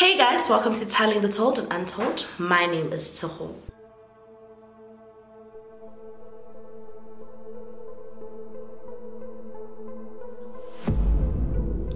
Hey guys, welcome to Telling the Told and Untold. My name is Tshego.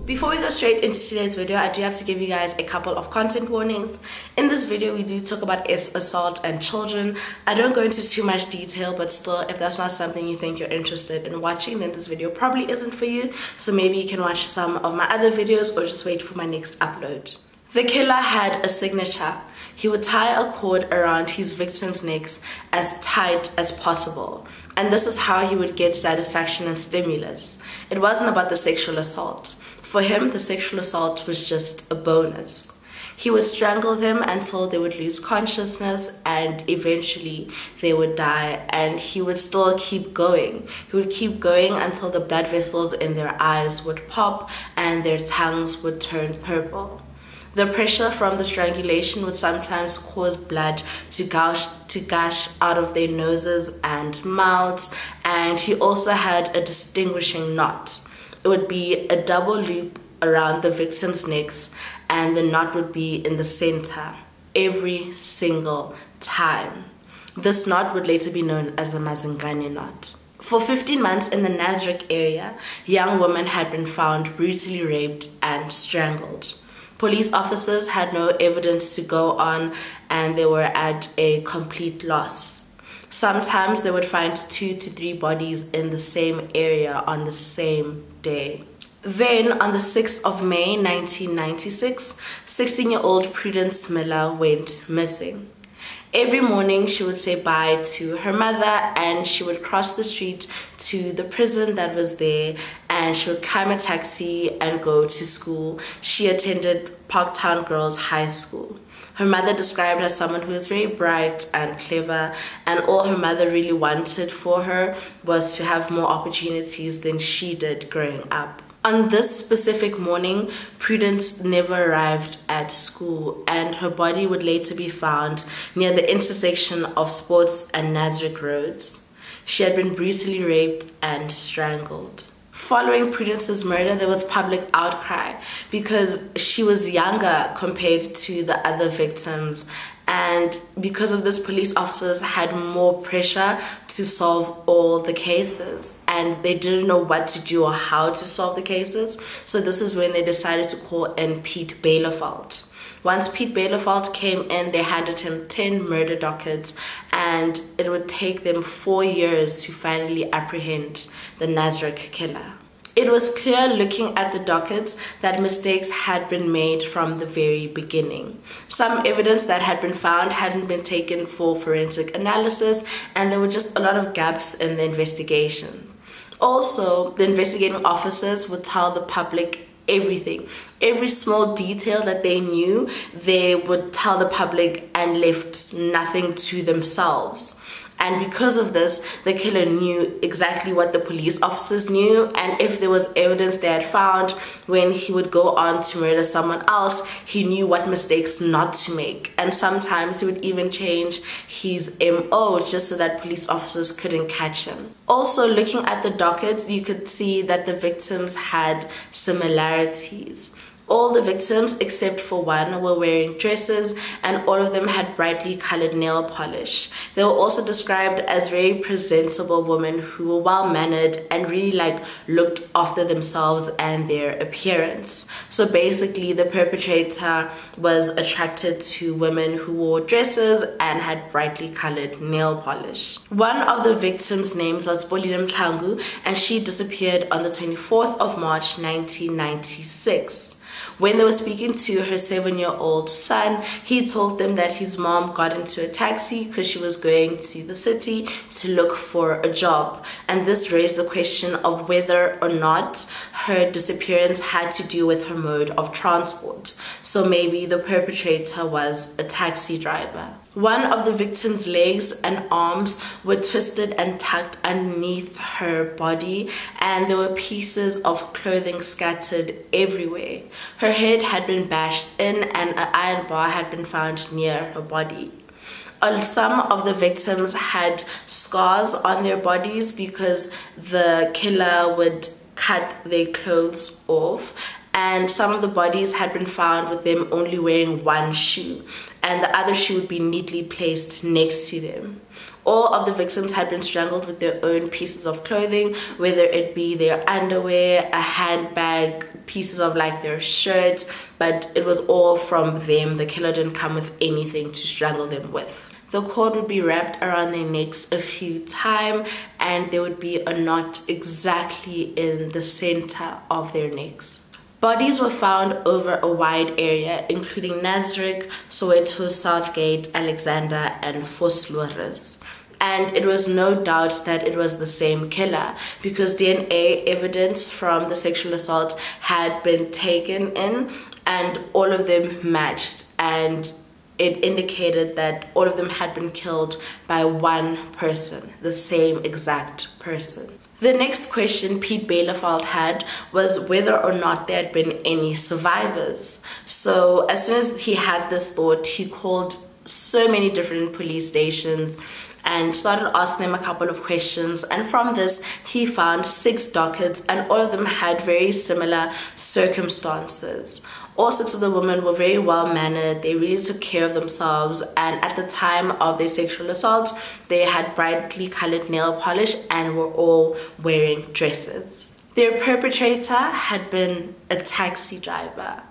Before we go straight into today's video, I do have to give you guys a couple of content warnings. In this video, we do talk about assault and children. I don't go into too much detail, but still, if that's not something you think you're interested in watching, then this video probably isn't for you. So maybe you can watch some of my other videos or just wait for my next upload. The killer had a signature. He would tie a cord around his victims' necks as tight as possible. And this is how he would get satisfaction and stimulus. It wasn't about the sexual assault. For him, the sexual assault was just a bonus. He would strangle them until they would lose consciousness and eventually they would die. And he would still keep going. He would keep going until the blood vessels in their eyes would pop and their tongues would turn purple. The pressure from the strangulation would sometimes cause blood to gush, to gush out of their noses and mouths, and he also had a distinguishing knot. It would be a double loop around the victim's necks, and the knot would be in the center every single time. This knot would later be known as the Mazingane knot. For 15 months in the Nasrec area, young women had been found brutally raped and strangled. Police officers had no evidence to go on and they were at a complete loss. Sometimes they would find two to three bodies in the same area on the same day. Then, on the 6th of May 1996, 16 year old Prudence Miller went missing. Every morning, she would say bye to her mother and she would cross the street to the prison that was there and she would climb a taxi and go to school. She attended Parktown Girls High School. Her mother described her as someone who was very bright and clever, and all her mother really wanted for her was to have more opportunities than she did growing up. On this specific morning, Prudence never arrived at school, and her body would later be found near the intersection of Sports and Nasrec roads. She had been brutally raped and strangled. Following Prudence's murder, there was public outcry because she was younger compared to the other victims. And because of this, police officers had more pressure to solve all the cases. And they didn't know what to do or how to solve the cases. So, this is when they decided to call in Pete Byleveld. Once Pete Byleveld came in, they handed him 10 murder dockets, and it would take them four years to finally apprehend the Nasrec killer. It was clear looking at the dockets that mistakes had been made from the very beginning. Some evidence that had been found hadn't been taken for forensic analysis, and there were just a lot of gaps in the investigation. Also, the investigating officers would tell the public everything. Every small detail that they knew, they would tell the public and left nothing to themselves. And because of this, the killer knew exactly what the police officers knew. And if there was evidence they had found when he would go on to murder someone else, he knew what mistakes not to make. And sometimes he would even change his MO just so that police officers couldn't catch him. Also, looking at the dockets, you could see that the victims had similarities. All the victims, except for one, were wearing dresses and all of them had brightly colored nail polish. They were also described as very presentable women who were well mannered and really like looked after themselves and their appearance. So basically, the perpetrator was attracted to women who wore dresses and had brightly colored nail polish. One of the victims' names was Bolina Mklangu and she disappeared on the 24th of March 1996. When they were speaking to her seven year old son, he told them that his mom got into a taxi because she was going to the city to look for a job. And this raised the question of whether or not her disappearance had to do with her mode of transport. So maybe the perpetrator was a taxi driver. One of the victim's legs and arms were twisted and tucked underneath her body, and there were pieces of clothing scattered everywhere. Her head had been bashed in, and an iron bar had been found near her body. Uh, some of the victims had scars on their bodies because the killer would cut their clothes off and some of the bodies had been found with them only wearing one shoe and the other shoe would be neatly placed next to them. All of the victims had been strangled with their own pieces of clothing, whether it be their underwear, a handbag, pieces of like their shirt, but it was all from them. The killer didn't come with anything to strangle them with. The cord would be wrapped around their necks a few times and there would be a knot exactly in the center of their necks. Bodies were found over a wide area, including Nasrec, Soweto, Southgate, Alexandra, and Vosloorus. And it was no doubt that it was the same killer because DNA evidence from the sexual assault had been taken in and all of them matched. And it indicated that all of them had been killed by one person, the same exact person. The next question Pete Byleveld had was whether or not there had been any survivors. So as soon as he had this thought, he called so many different police stations and started asking them a couple of questions and from this he found six dockets and all of them had very similar circumstances all six of the women were very well mannered, they really took care of themselves, and at the time of their sexual assault, they had brightly colored nail polish and were all wearing dresses. Their perpetrator had been a taxi driver.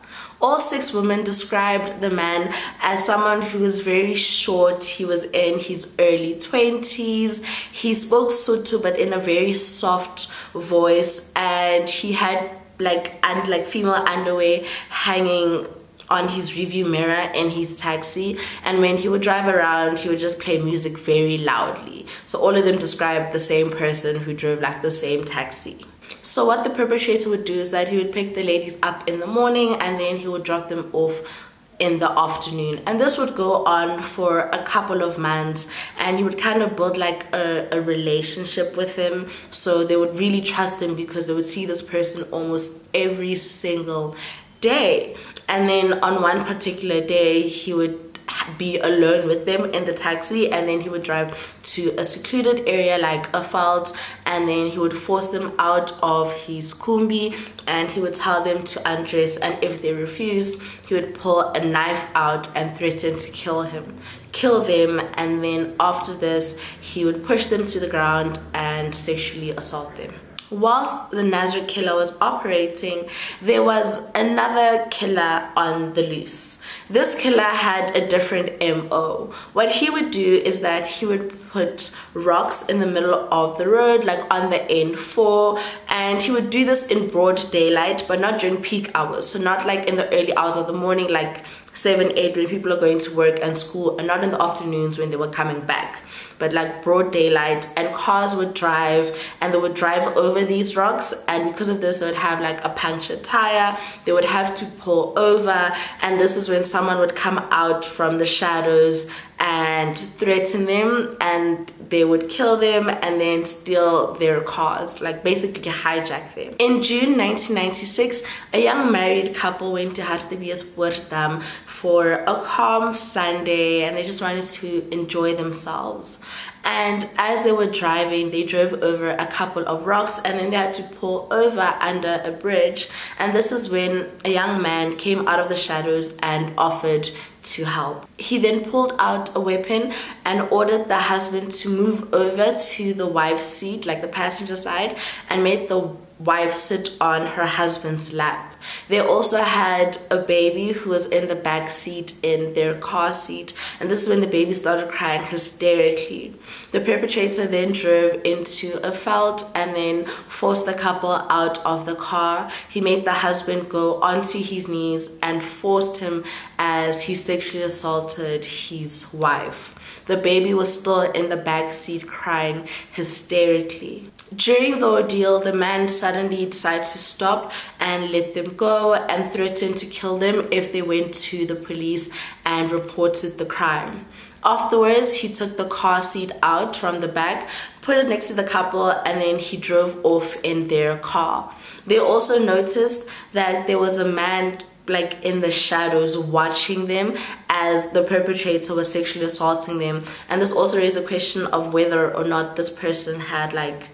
All six women described the man as someone who was very short. He was in his early 20s. He spoke Sotho but in a very soft voice and he had like and like female underwear hanging on his review mirror in his taxi. And when he would drive around he would just play music very loudly. So all of them described the same person who drove like the same taxi. So what the perpetrator would do is that he would pick the ladies up in the morning and then he would drop them off in the afternoon. And this would go on for a couple of months and you would kind of build like a, a, relationship with him. So they would really trust him because they would see this person almost every single day. And then on one particular day he would be alone with them in the taxi and then he would drive to a secluded area like a veld and then he would force them out of his kombi and he would tell them to undress and if they refused he would pull a knife out and threaten to kill him kill them and then after this he would push them to the ground and sexually assault them whilst the Nasrec killer was operating, there was another killer on the loose. This killer had a different MO. What he would do is that he would put rocks in the middle of the road, like on the N4, and he would do this in broad daylight, but not during peak hours. So, not like in the early hours of the morning, like 7, 8 when people are going to work and school, and not in the afternoons when they were coming back but like broad daylight and cars would drive and they would drive over these rocks and because of this they would have like a punctured tire they would have to pull over and this is when someone would come out from the shadows and threaten them and they would kill them and then steal their cars like basically hijack them. In june 1996 a young married couple went to hartbeespoortdam for a calm sunday and they just wanted to enjoy themselves. And as they were driving they drove over a couple of rocks and then they had to pull over under a bridge. And this is when a young man came out of the shadows and offered to help. He then pulled out a weapon and ordered the husband to move over to the wife's seat, like the passenger side, and made the wife sit on her husband's lap. They also had a baby who was in the back seat in their car seat, and this is when the baby started crying hysterically. The perpetrator then drove into a veld and then forced the couple out of the car. He made the husband go onto his knees and forced him as he sexually assaulted his wife. The baby was still in the back seat crying hysterically. During the ordeal, the man suddenly decided to stop and let them go and threatened to kill them if they went to the police and reported the crime. Afterwards, he took the car seat out from the back, put it next to the couple, and then he drove off in their car. They also noticed that there was a man like in the shadows watching them as the perpetrator was sexually assaulting them and this also raised a question of whether or not this person had like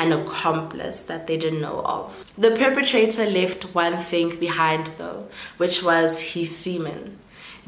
an accomplice that they didn't know of. The perpetrator left one thing behind though, which was his semen.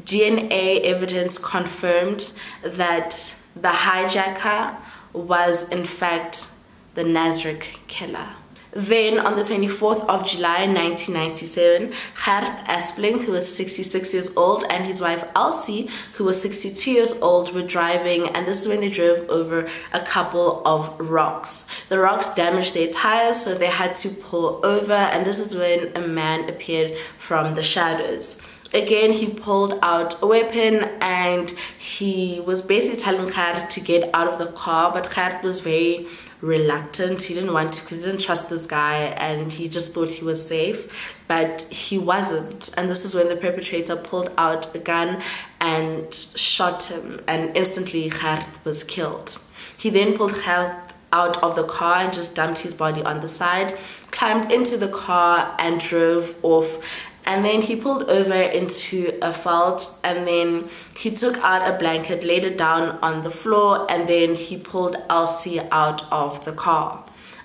DNA evidence confirmed that the hijacker was in fact the Nasrec killer. Then on the 24th of July 1997, Gert Aspling, who was 66 years old, and his wife Elsie, who was 62 years old, were driving, and this is when they drove over a couple of rocks. The rocks damaged their tires, so they had to pull over, and this is when a man appeared from the shadows again he pulled out a weapon and he was basically telling Gert to get out of the car but Gert was very reluctant. He didn't want to because he didn't trust this guy and he just thought he was safe, but he wasn't. And this is when the perpetrator pulled out a gun and shot him, and instantly Gert was killed. He then pulled Gert out of the car and just dumped his body on the side, climbed into the car and drove off and then he pulled over into a veld and then he took out a blanket laid it down on the floor and then he pulled elsie out of the car.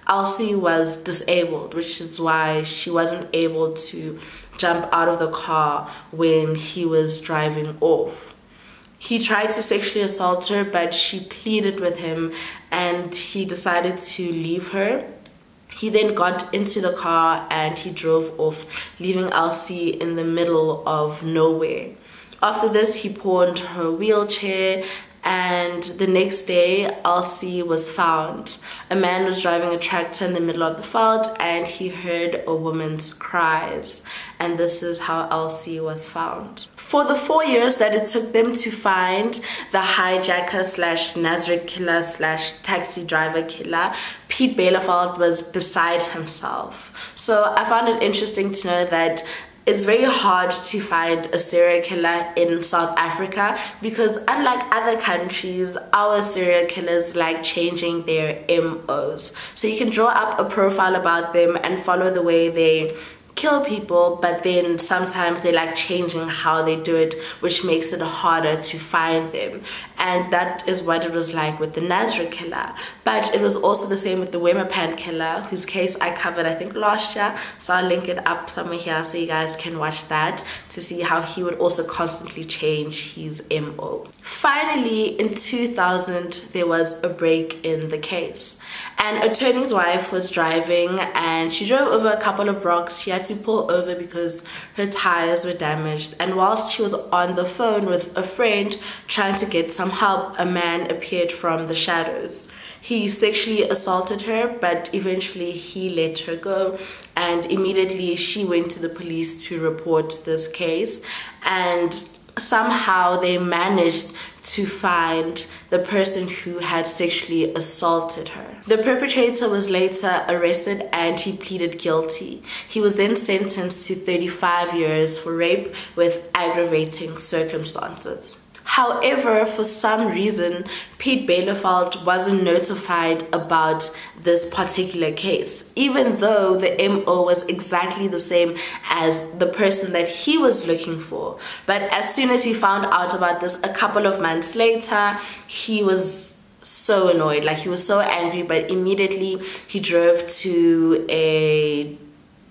Elsie was disabled which is why she wasn't able to jump out of the car when he was driving off. He tried to sexually assault her but she pleaded with him and he decided to leave her he then got into the car and he drove off, leaving Elsie in the middle of nowhere. After this, he pawned her wheelchair and the next day Elsie was found. A man was driving a tractor in the middle of the field and he heard a woman's cries and this is how Elsie was found. For the four years that it took them to find the hijacker slash Nasrec killer slash taxi driver killer, Pete Byleveld was beside himself. So I found it interesting to know that it's very hard to find a serial killer in South Africa because unlike other countries, our serial killers like changing their MOs. So you can draw up a profile about them and follow the way they kill people, but then sometimes they like changing how they do it, which makes it harder to find them. And that is what it was like with the Nasrec killer. But it was also the same with the Wemapan killer, whose case I covered, I think, last year. So I'll link it up somewhere here so you guys can watch that to see how he would also constantly change his MO. Finally, in 2000, there was a break in the case. An attorney's wife was driving and she drove over a couple of rocks. She had to pull over because her tires were damaged. And whilst she was on the phone with a friend trying to get some help, a man appeared from the shadows. He sexually assaulted her, but eventually he let her go. And immediately she went to the police to report this case. And somehow they managed to find the person who had sexually assaulted her. The perpetrator was later arrested and he pleaded guilty. He was then sentenced to 35 years for rape with aggravating circumstances. However, for some reason, Pete Byleveld wasn't notified about this particular case, even though the MO was exactly the same as the person that he was looking for. But as soon as he found out about this a couple of months later, he was so annoyed like he was so angry but immediately he drove to a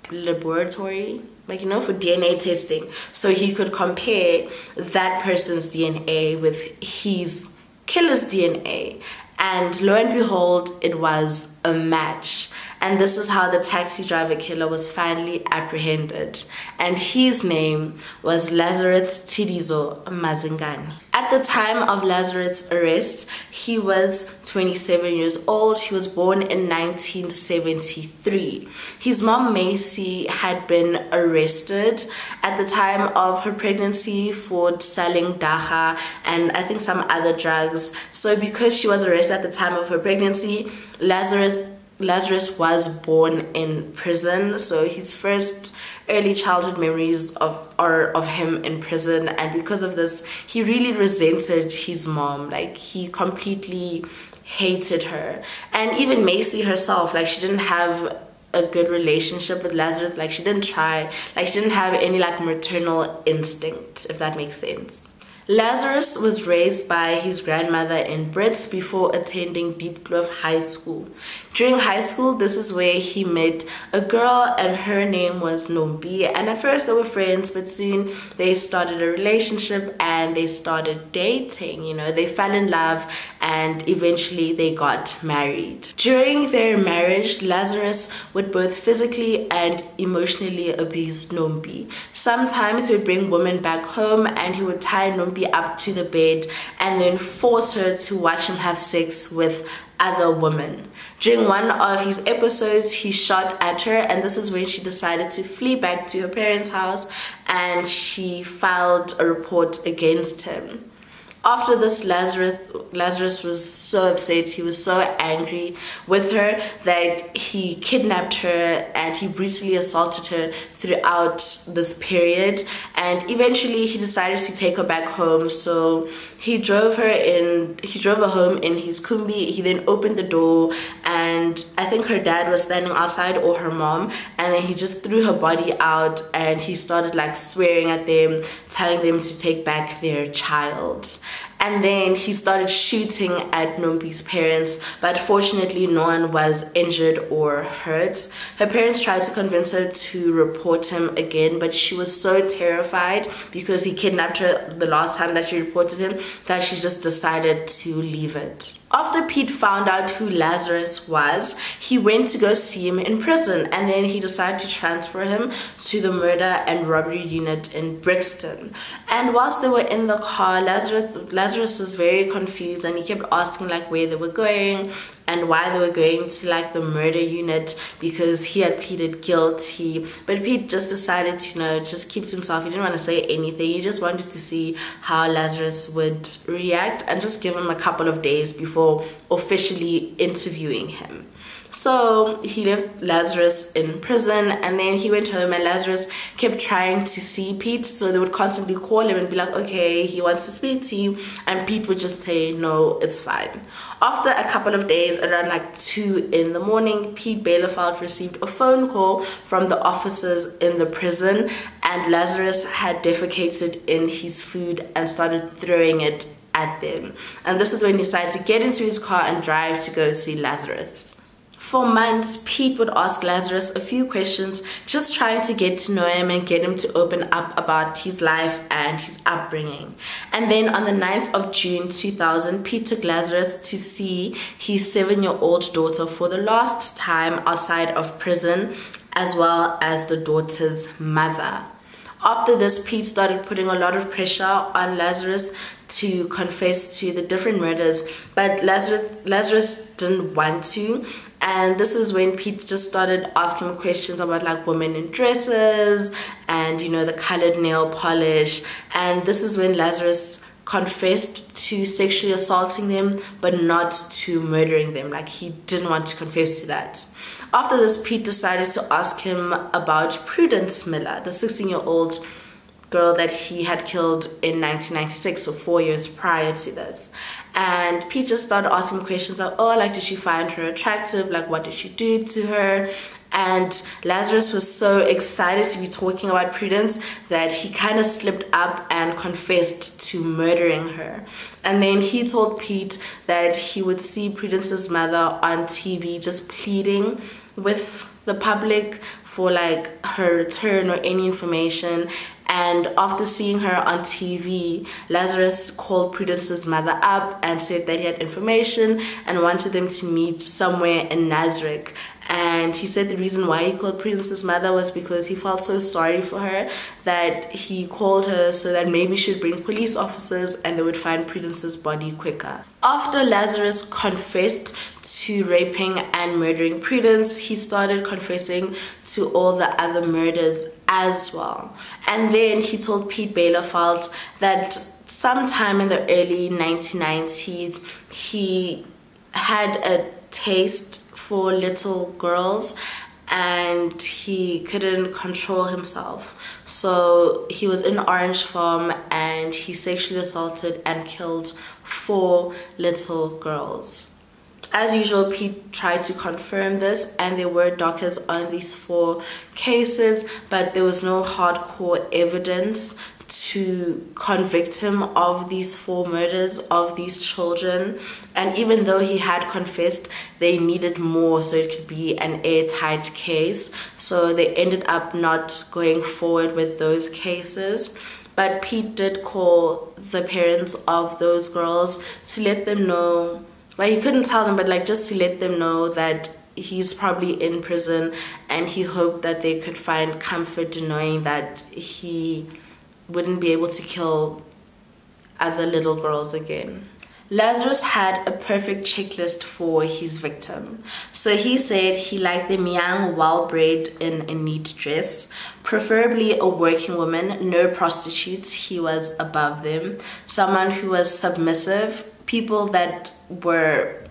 laboratory like you know for DNA testing. So he could compare that person's DNA with his killer's DNA and lo and behold it was a match and this is how the taxi driver killer was finally apprehended. And his name was Lazarus Tshediso Mazingane. At the time of Lazarus' arrest, he was 27 years old. He was born in 1973. His mom, Macy, had been arrested at the time of her pregnancy for selling dagga and I think some other drugs. So, because she was arrested at the time of her pregnancy, Lazarus Lazarus was born in prison, so his first early childhood memories of are of him in prison, and because of this, he really resented his mom. Like he completely hated her, and even Macy herself, like she didn't have a good relationship with Lazarus. Like she didn't try, like she didn't have any like maternal instinct, if that makes sense. Lazarus was raised by his grandmother in Brits before attending Diepkloof High School. During high school, this is where he met a girl and her name was Nombi. And at first they were friends, but soon they started a relationship and they started dating. You know, they fell in love and eventually they got married. During their marriage, Lazarus would both physically and emotionally abuse Nombi. Sometimes he would bring women back home and he would tie Nombi up to the bed and then force her to watch him have sex with other women. During one of his episodes, he shot at her, and this is when she decided to flee back to her parents' house and she filed a report against him after this lazarus lazarus was so upset he was so angry with her that he kidnapped her and he brutally assaulted her throughout this period. And eventually he decided to take her back home. So he drove her in he drove her home in his kombi. He then opened the door and i think her dad was standing outside or her mom and then he just threw her body out and he started like swearing at them telling them to take back their child and then he started shooting at Nombi's parents, but fortunately no one was injured or hurt. Her parents tried to convince her to report him again, but she was so terrified because he kidnapped her the last time that she reported him that she just decided to leave it. After Pete found out who Lazarus was, he went to go see him in prison and then he decided to transfer him to the murder and robbery unit in Brixton. And whilst they were in the car, Lazarus, Lazarus was very confused and he kept asking like where they were going and why they were going to like the murder unit because he had pleaded guilty. But Pete just decided to, you know, just keep to himself. He didn't want to say anything. He just wanted to see how Lazarus would react and just give him a couple of days before officially interviewing him. So he left Lazarus in prison and then he went home and Lazarus kept trying to see Pete. So they would constantly call him and be like, okay, he wants to speak to you. And Pete would just say, no, it's fine. After a couple of days, around like 2 in the morning, Pete Byleveld received a phone call from the officers in the prison and Lazarus had defecated in his food and started throwing it at them. And this is when he decided to get into his car and drive to go see Lazarus. For months, Pete would ask Lazarus a few questions, just trying to get to know him and get him to open up about his life and his upbringing. And then on the 9th of June 2000, Pete took Lazarus to see his seven year old daughter for the last time outside of prison, as well as the daughter's mother. After this, Pete started putting a lot of pressure on Lazarus to confess to the different murders, but Lazarus, Lazarus didn't want to and this is when Pete just started asking questions about like women in dresses and you know the colored nail polish. And this is when Lazarus confessed to sexually assaulting them but not to murdering them. Like he didn't want to confess to that. After this Pete decided to ask him about Prudence Miller the 16 year old girl that he had killed in 1996 so four years prior to this and Pete just started asking questions like, oh, like, did she find her attractive? Like, what did she do to her? And Lazarus was so excited to be talking about Prudence that he kind of slipped up and confessed to murdering her. And then he told Pete that he would see Prudence's mother on TV just pleading with the public for like her return or any information. And after seeing her on TV, Lazarus called Prudence's mother up and said that he had information and wanted them to meet somewhere in Nasrec and he said the reason why he called Prudence's mother was because he felt so sorry for her that he called her so that maybe she'd bring police officers and they would find Prudence's body quicker. After Lazarus confessed to raping and murdering Prudence, he started confessing to all the other murders as well. And then he told Pete Byleveld that sometime in the early 1990s, he had a taste for little girls and he couldn't control himself. So he was in Orange Farm and he sexually assaulted and killed four little girls. As usual, Pete tried to confirm this, and there were dockets on these four cases, but there was no hardcore evidence to convict him of these four murders of these children. And even though he had confessed, they needed more so it could be an airtight case. So they ended up not going forward with those cases. But Pete did call the parents of those girls to let them know. Well, he couldn't tell them, but like just to let them know that he's probably in prison and he hoped that they could find comfort in knowing that he wouldn't be able to kill other little girls again. Lazarus had a perfect checklist for his victim. So he said he liked them young, well bred, in a neat dress, preferably a working woman, no prostitutes, he was above them, someone who was submissive, people that were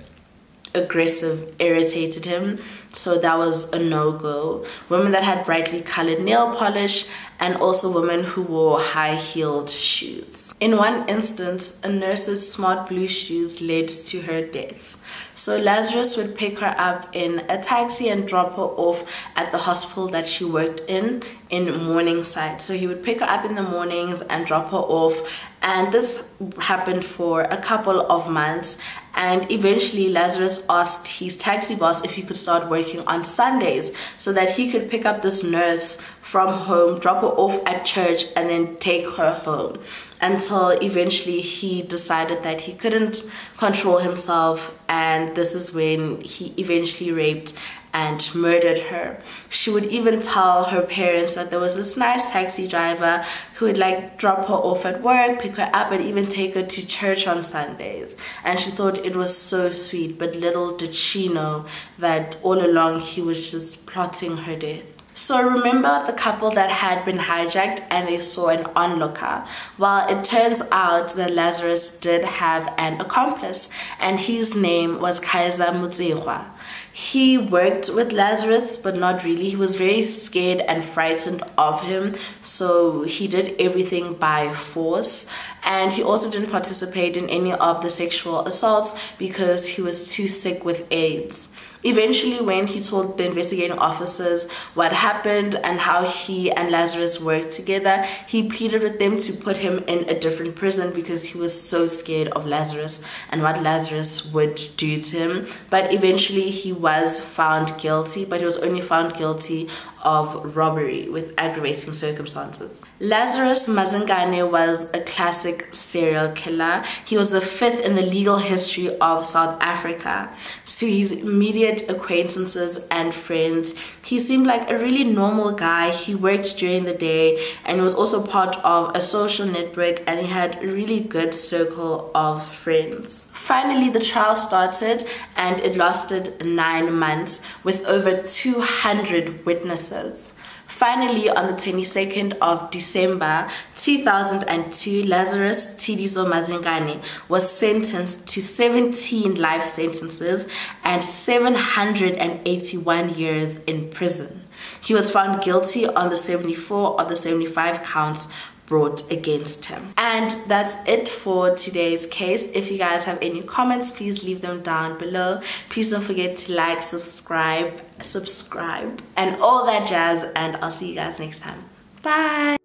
aggressive irritated him. So that was a no-go. Women that had brightly colored nail polish and also women who wore high-heeled shoes. In one instance a nurse's smart blue shoes led to her death. So Lazarus would pick her up in a taxi and drop her off at the hospital that she worked in in Morningside. So he would pick her up in the mornings and drop her off. And this happened for a couple of months and eventually Lazarus asked his taxi boss if he could start working on Sundays so that he could pick up this nurse from home, drop her off at church, and then take her home. Until eventually he decided that he couldn't control himself, and this is when he eventually raped and murdered her. She would even tell her parents that there was this nice taxi driver who would like drop her off at work, pick her up, and even take her to church on Sundays. And she thought it was so sweet, but little did she know that all along he was just plotting her death. So remember the couple that had been hijacked and they saw an onlooker? Well, it turns out that Lazarus did have an accomplice and his name was Kaiser Mutsihwa. He worked with Lazarus, but not really. He was very scared and frightened of him, so he did everything by force. And he also didn't participate in any of the sexual assaults because he was too sick with AIDS. Eventually, when he told the investigating officers what happened and how he and Lazarus worked together, he pleaded with them to put him in a different prison because he was so scared of Lazarus and what Lazarus would do to him. But eventually, he was found guilty, but he was only found guilty of robbery with aggravating circumstances. Lazarus Mazingane was a classic serial killer. He was the fifth in the legal history of South Africa. To his immediate acquaintances and friends, he seemed like a really normal guy. He worked during the day and was also part of a social network and he had a really good circle of friends. Finally, the trial started and it lasted nine months with over 200 witnesses. Finally, on the 22nd of December 2002, Lazarus Tshediso Mazingane was sentenced to 17 life sentences and 781 years in prison. He was found guilty on the 74 of the 75 counts brought against him. And that's it for today's case. If you guys have any comments, please leave them down below. Please don't forget to like, subscribe, subscribe, and all that jazz. And I'll see you guys next time. Bye.